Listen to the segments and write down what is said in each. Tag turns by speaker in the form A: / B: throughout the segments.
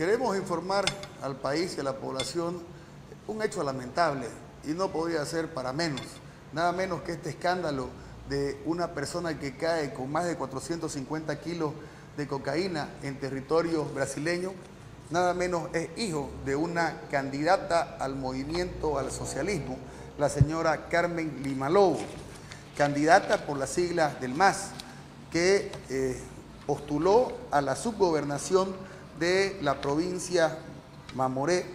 A: Queremos informar al país y a la población un hecho lamentable y no podría ser para menos, nada menos que este escándalo de una persona que cae con más de 450 kilos de cocaína en territorio brasileño, nada menos es hijo de una candidata al movimiento al socialismo, la señora Carmen Limalobo, candidata por las siglas del MAS, que eh, postuló a la subgobernación de la provincia Mamoré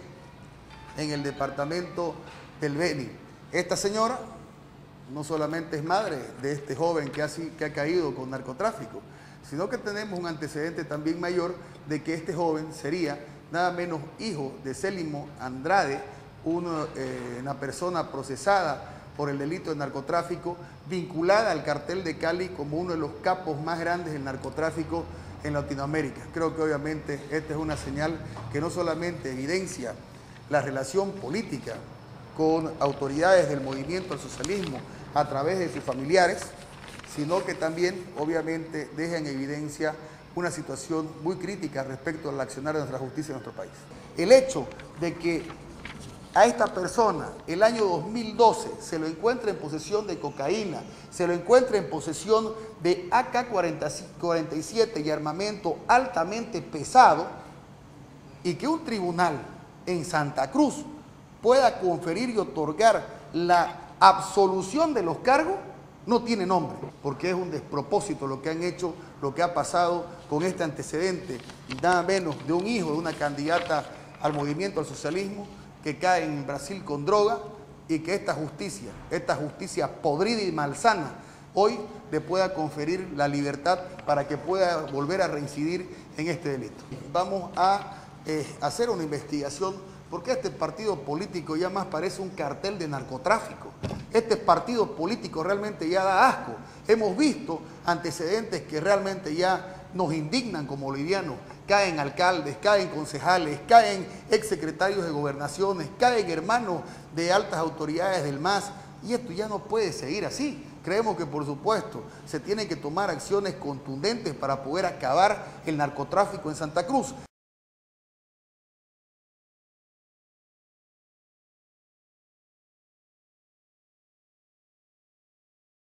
A: en el departamento del Beni. Esta señora no solamente es madre de este joven que ha, que ha caído con narcotráfico, sino que tenemos un antecedente también mayor de que este joven sería nada menos hijo de Célimo Andrade, eh, una persona procesada por el delito de narcotráfico, vinculada al cartel de Cali como uno de los capos más grandes del narcotráfico en Latinoamérica. Creo que obviamente esta es una señal que no solamente evidencia la relación política con autoridades del movimiento al socialismo a través de sus familiares, sino que también obviamente deja en evidencia una situación muy crítica respecto al accionar de nuestra justicia en nuestro país. El hecho de que a esta persona el año 2012 se lo encuentra en posesión de cocaína, se lo encuentra en posesión de AK-47 y armamento altamente pesado, y que un tribunal en Santa Cruz pueda conferir y otorgar la absolución de los cargos, no tiene nombre, porque es un despropósito lo que han hecho, lo que ha pasado con este antecedente, nada menos de un hijo de una candidata al movimiento al socialismo, que caen en Brasil con droga y que esta justicia, esta justicia podrida y malsana, hoy le pueda conferir la libertad para que pueda volver a reincidir en este delito. Vamos a eh, hacer una investigación porque este partido político ya más parece un cartel de narcotráfico. Este partido político realmente ya da asco. Hemos visto antecedentes que realmente ya nos indignan como bolivianos caen alcaldes, caen concejales, caen exsecretarios de gobernaciones, caen hermanos de altas autoridades del MAS, y esto ya no puede seguir así. Creemos que, por supuesto, se tienen que tomar acciones contundentes para poder acabar el narcotráfico en Santa Cruz.